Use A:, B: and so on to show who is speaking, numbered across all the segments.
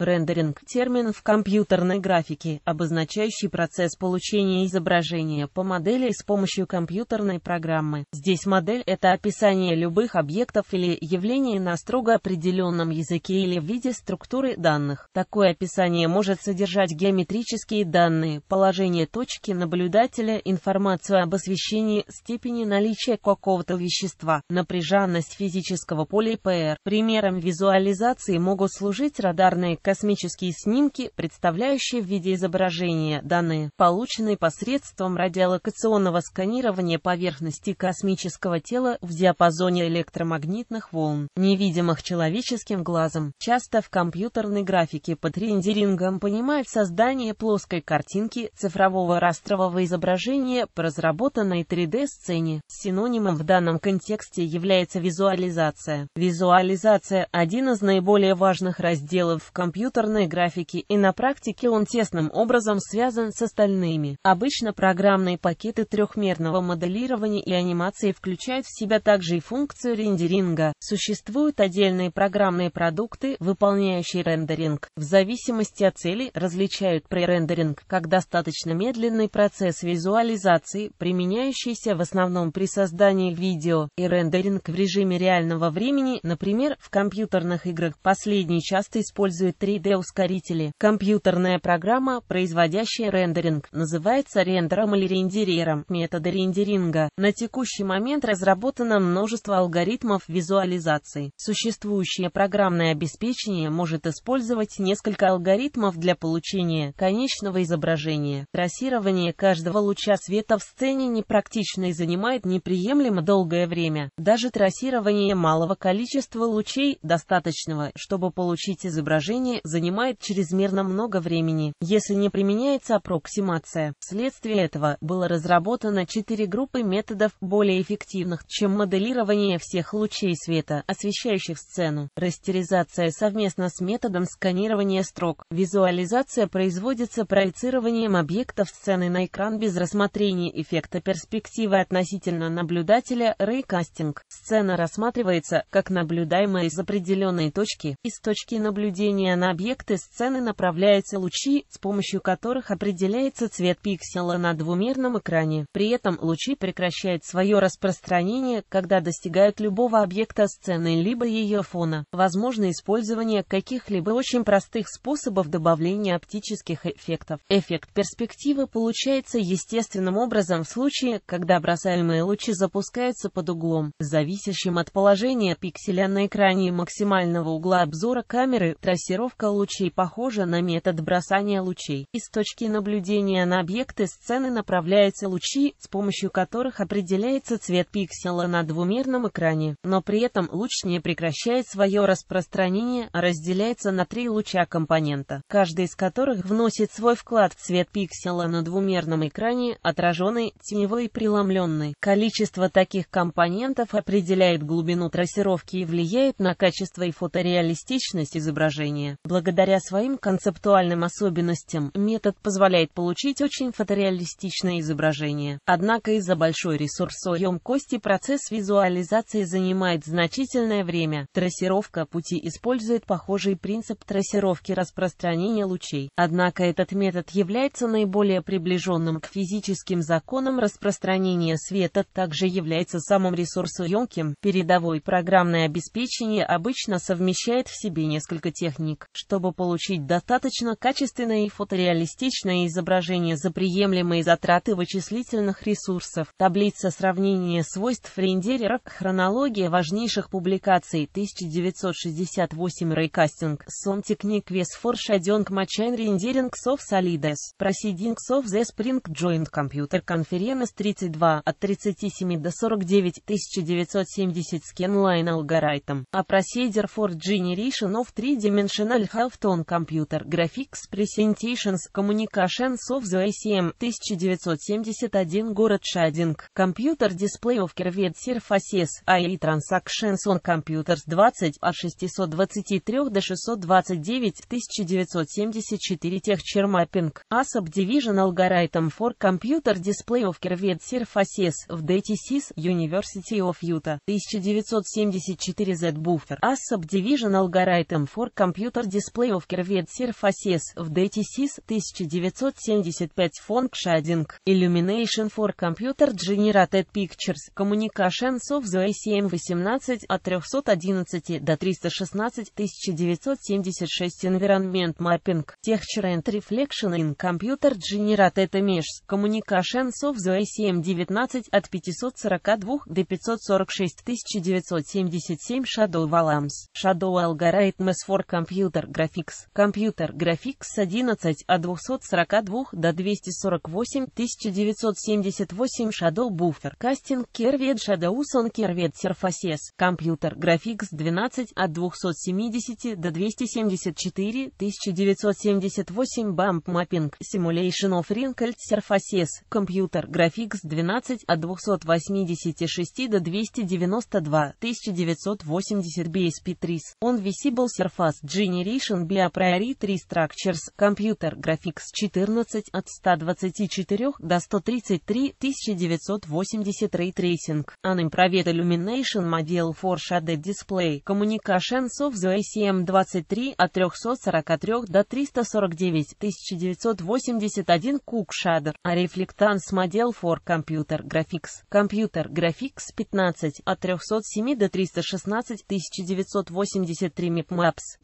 A: Рендеринг – термин в компьютерной графике, обозначающий процесс получения изображения по модели с помощью компьютерной программы. Здесь модель – это описание любых объектов или явлений на строго определенном языке или в виде структуры данных. Такое описание может содержать геометрические данные, положение точки наблюдателя, информацию об освещении, степени наличия какого-то вещества, напряженность физического поля ПР. Примером визуализации могут служить радарные космические снимки, представляющие в виде изображения данные, полученные посредством радиолокационного сканирования поверхности космического тела в диапазоне электромагнитных волн, невидимых человеческим глазом. Часто в компьютерной графике под рендерингом понимают создание плоской картинки цифрового растрового изображения по разработанной 3D-сцене. Синонимом в данном контексте является визуализация. Визуализация – один из наиболее важных разделов в компьютерной графике и на практике он тесным образом связан с остальными. Обычно программные пакеты трехмерного моделирования и анимации включают в себя также и функцию рендеринга. Существуют отдельные программные продукты, выполняющие рендеринг. В зависимости от цели различают пререндеринг как достаточно медленный процесс визуализации, применяющийся в основном при создании видео, и рендеринг в режиме реального времени, например, в компьютерных играх. Последний часто использует 3D-ускорители. Компьютерная программа, производящая рендеринг, называется рендером или рендерером. Методы рендеринга. На текущий момент разработано множество алгоритмов визуализации. Существующее программное обеспечение может использовать несколько алгоритмов для получения конечного изображения. Трассирование каждого луча света в сцене непрактично и занимает неприемлемо долгое время. Даже трассирование малого количества лучей, достаточного, чтобы получить изображение, занимает чрезмерно много времени, если не применяется аппроксимация. Вследствие этого было разработано четыре группы методов, более эффективных, чем моделирование всех лучей света, освещающих сцену. Растеризация совместно с методом сканирования строк. Визуализация производится проецированием объектов сцены на экран без рассмотрения эффекта перспективы относительно наблюдателя, рейкастинг. Сцена рассматривается как наблюдаемая из определенной точки. Из точки наблюдения на объекты сцены направляются лучи, с помощью которых определяется цвет пикселя на двумерном экране. При этом лучи прекращают свое распространение, когда достигают любого объекта сцены либо ее фона. Возможно использование каких-либо очень простых способов добавления оптических эффектов. Эффект перспективы получается естественным образом в случае, когда бросаемые лучи запускаются под углом, зависящим от положения пикселя на экране и максимального угла обзора камеры. Трассировка лучей похожа на метод бросания лучей. Из точки наблюдения на объекты сцены направляются лучи, с помощью которых определяется цвет пикселя на двумерном экране, но при этом луч не прекращает свое распространение, а разделяется на три луча компонента, каждый из которых вносит свой вклад в цвет пикселя на двумерном экране, отраженный, теневой и преломленный. Количество таких компонентов определяет глубину трассировки и влияет на качество и фотореалистичность изображения. Благодаря своим концептуальным особенностям, метод позволяет получить очень фотореалистичное изображение. Однако из-за большой ресурсоемкости процесс визуализации занимает значительное время. Трассировка пути использует похожий принцип трассировки распространения лучей. Однако этот метод является наиболее приближенным к физическим законам распространения света, также является самым ресурсоемким. Передовой программное обеспечение обычно совмещает в себе несколько техник, чтобы получить достаточно качественное и фотореалистичное изображение за приемлемые затраты вычислительных ресурсов. Таблица сравнения свойств рендерера Хронология важнейших публикаций. 1968 Raycasting Some Technique with for Shading Machine Rendering of Solides Proceedings of the Spring Joint Computer Conference 32 от 37 до 49 1970 Scanline. Algorithm A Procedure for Generation of Three-Dimensional Half-Tone Computer Graphics Presentations Communications of the ICM 1971 Город Шадинг Computer Display of Curved Surfaces AI Transactions on Computers 20 от 623 до 629 1974 Техчермаппинг A Subdivision Algorithm for Computer Display of Curved Surfaces в DTSys University of Utah 1974 Z Buffer A Subdivision Algorithm for Computer Of Curved Surfaces в DTSys 1975 Font Shading Illumination for Computer Generated Pictures Communications of the ACM 18 от 311 до 316 1976 Environment Mapping Texture and Reflection in Computer Generated Images Communications of the ACM 19 от 542 до 546 1977 Shadow Valams Shadow Algorithms for Computer Graphics Computer Graphics 11 от 242 до 248 1978 Shadow Buffer Curved Shadows on Curved Surfaces Computer Graphics 12 от 270 до 274 1978 Bump Mapping Simulation of Wrinkled Surfaces Computer Graphics 12 от 286 до 292 1980 BSP3 On Visible Surface Generation Via Priority Structures Computer Graphics 14 от 124 до 133 1980 Ray Tracing Unimproved Illumination Model for Shaded Display Communications of the ACM 23 от 343 до 349 1981 Cook Shader Reflectance Model for Computer Graphics Computer Graphics 15 от 307 до 316 1983 MIP Maps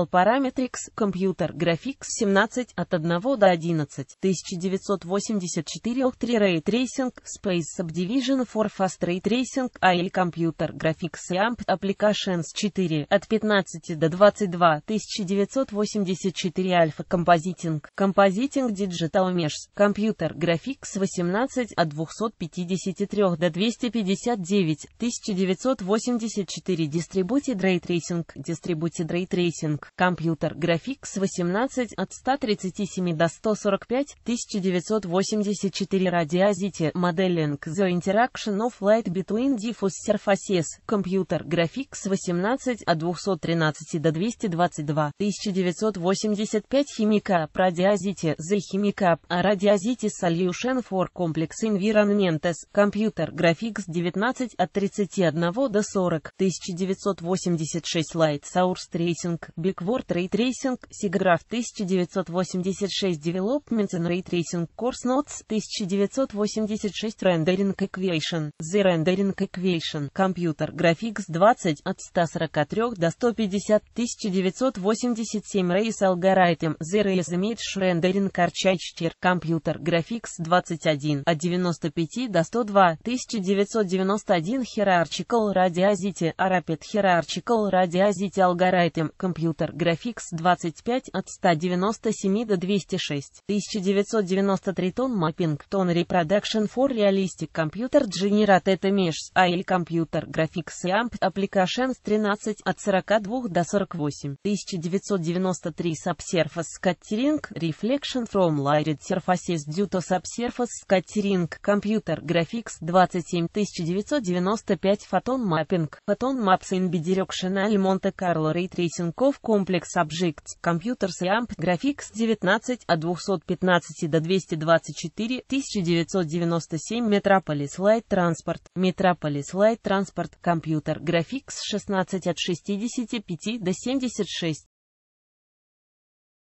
A: Pyramidal Parametrics Computer Graphics 17 от 1 до 11 1984 3 Ray Tracing Space Subdivision for Fast Ray Tracing AL Computer Graphics AMP Applications 4 от 15 до 22 1984 Alpha Compositing Compositing Digital Mesh Computer Graphics 18 от 253 до 259 1984 Distributed Ray Tracing Distributed Ray Tracing Computer Graphics 18 от 137 до 145 1984 Radiosity Modeling The Interaction of Light Between Diffuse Surfaces Computer Graphics 18 от 213 до 222 1985 Chemica Radiosity The Chemica Radiosity Solution for Complex Environments Computer Graphics 19 от 31 до 40 1986 Light Source Tracing Backward Ray Tracing SIGGRAPH 1986 Development in Ray Tracing Course Notes 1986 Rendering Equation The Rendering Equation Computer Graphics 20 от 143 до 150 1987 Race Algorithm The Race Image Rendering Architecture Computer Graphics 21 от 95 до 102 1991 Hierarchical Radiosity Rapid Hierarchical Radiosity Algorithm Computer Graphics 25 от 197 до 206 1993 Tone Mapping Tone Reproduction for Realistic Computer Generated Images AL Computer Graphics AMP Applications 13 от 42 до 48 1993 Subsurface Scattering Reflection from Lighted Surfaces Due to Subsurface Scattering Computer Graphics 27 1995 Photon Mapping Photon Maps in Bidirectional Monte Carlo Ray Tracing of Complex Objects Computers AMP Graphics 19 от 215 до 224 1997 Metropolis Light Transport Metropolis Light Transport Computer Graphics 16 от 65 до 76